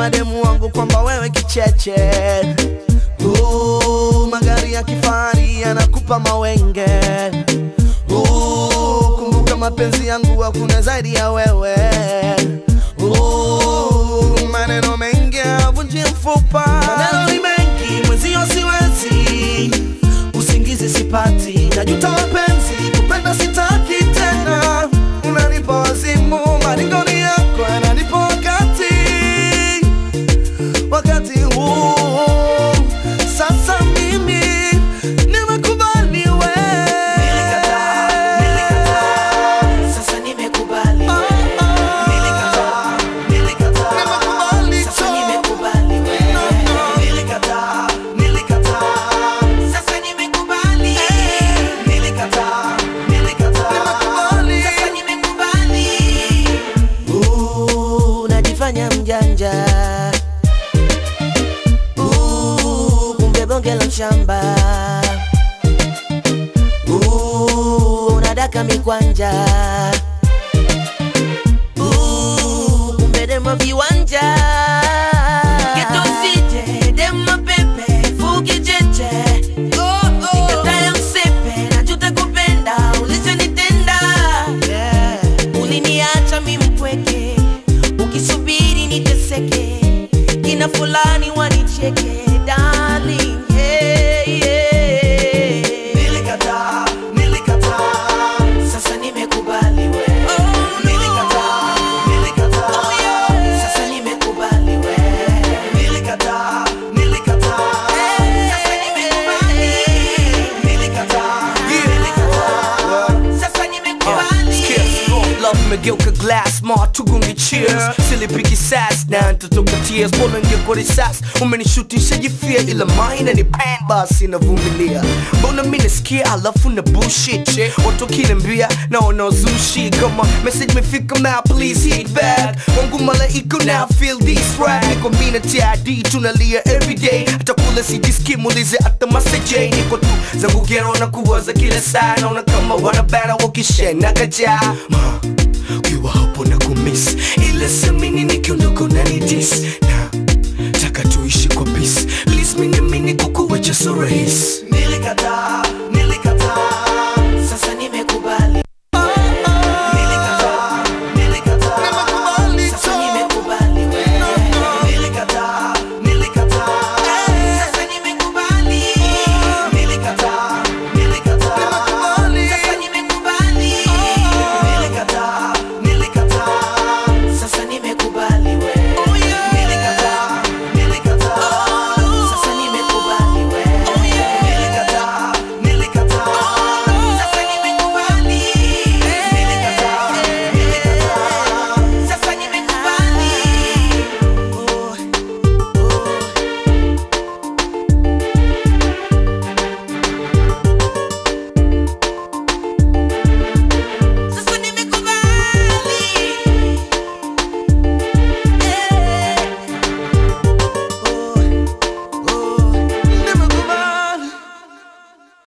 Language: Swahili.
mademu wangu kwamba wewe kicheche. Uh, magari ya kifahari yanakupa mawenge. Uh, kumbuka mapenzi yangu hakuna zaidi ya wewe shamba. Uh, unadaka mikwanja. Uh, kumbe viwanja. Kitusije, dema pepe, fuki cheche. Nikatae usepe, najuta kupenda, ulichonitenda. Uliniacha mi ukisubiri niteseke, kina fulani wanicheke, darling, Love imegeuka glass ma tugunge cheers. Silipiki sas na nitatoka tears. Bora ngekuwa risas umenishutisha jifia ila maina ni pan basi navumilia mbona mi nasikia alafu na bullshit watu wakiniambia naona uzushi kama message mefika ma please hit back. Wangu malaiko now feel this rap niko mi na TID tunalia everyday hata kula sijiski muulize hata maseje niko tu zangu kero na kuwaza kila saa. Naona kama wanabana wakishena kajaa ukuwe chasurais nilikataa